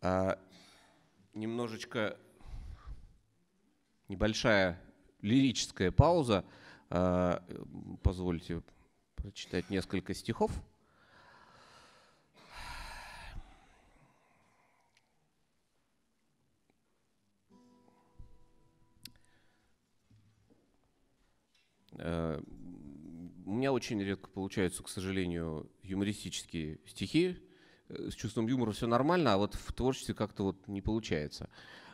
А, немножечко небольшая лирическая пауза. А, позвольте прочитать несколько стихов. А, у меня очень редко получаются, к сожалению, юмористические стихи. С чувством юмора все нормально, а вот в творчестве как-то вот не получается.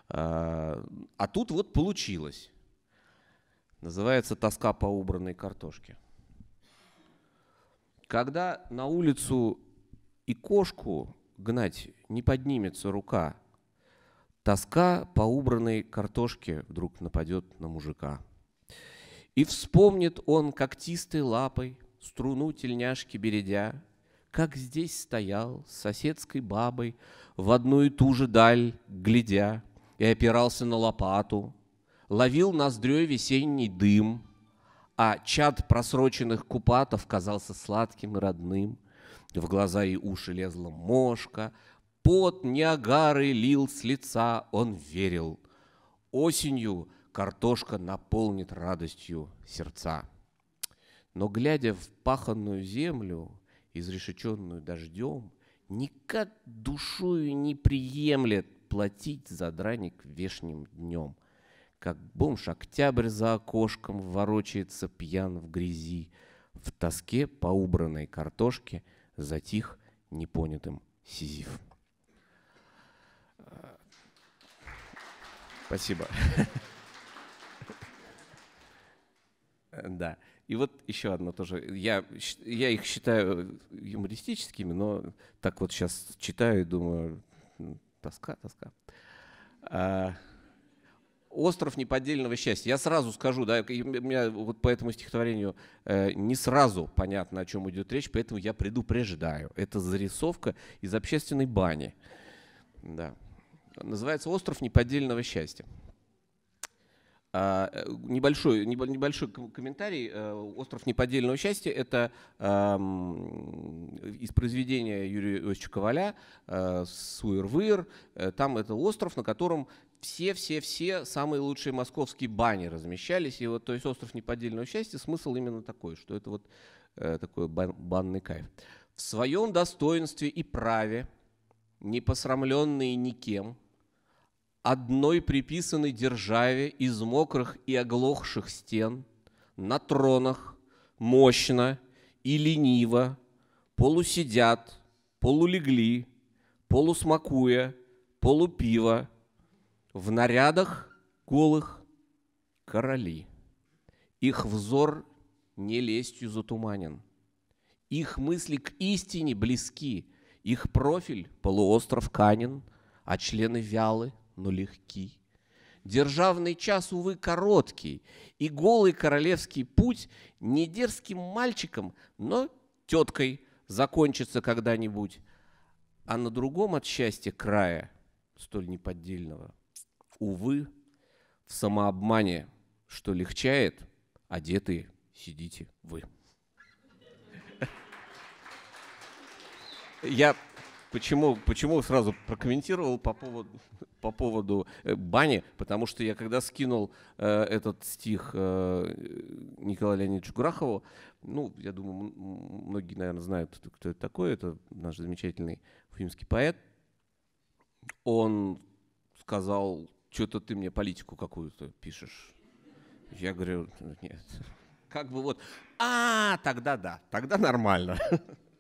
А, а тут вот получилось. Называется «Тоска по убранной картошке». Когда на улицу и кошку гнать не поднимется рука, тоска по убранной картошке вдруг нападет на мужика. И вспомнит он когтистой лапой струну тельняшки бередя, как здесь стоял с соседской бабой в одну и ту же даль глядя и опирался на лопату, ловил ноздрёй весенний дым, а чад просроченных купатов казался сладким и родным. В глаза и уши лезла мошка, пот Ниагары лил с лица, он верил. Осенью картошка наполнит радостью сердца. Но, глядя в паханную землю, изрешеченную дождем, никак душою не приемлет платить за драник вешним днем. Как бомж октябрь за окошком ворочается пьян в грязи, в тоске по убранной картошке затих непонятым Сизиф. Спасибо. Да. И вот еще одно тоже. Я, я их считаю юмористическими, но так вот сейчас читаю и думаю, тоска, тоска. А, Остров неподдельного счастья. Я сразу скажу, да, у меня вот по этому стихотворению э, не сразу понятно, о чем идет речь, поэтому я предупреждаю. Это зарисовка из общественной бани. Да. Называется «Остров неподдельного счастья». А, э, небольшой, небольшой комментарий. Э, «Остров неподдельного счастья» — это из произведения Юрия Иосифовича Коваля э, «Суир-выир». Там это остров, на котором все-все-все самые лучшие московские бани размещались. И вот, то есть остров неподдельного счастья, смысл именно такой, что это вот такой банный кайф. В своем достоинстве и праве, не посрамленные никем, одной приписанной державе из мокрых и оглохших стен, на тронах, мощно и лениво, полусидят, полулегли, полусмакуя, полупива, в нарядах голых короли. Их взор не лестью затуманен. Их мысли к истине близки, их профиль полуостров Канин, а члены вялы, но легки. Державный час, увы, короткий, и голый королевский путь не дерзким мальчиком, но теткой закончится когда-нибудь. А на другом от счастья края, столь неподдельного, увы, в самообмане, что легчает, одетые сидите вы. Я почему, почему сразу прокомментировал по поводу, по поводу э, бани, потому что я когда скинул э, этот стих э, Николаю Леонидовичу Грахову, ну, я думаю, многие, наверное, знают, кто это такой, это наш замечательный уфимский поэт. Он сказал, что-то ты мне политику какую-то пишешь. Я говорю, нет. Как бы вот, а, тогда да, тогда нормально.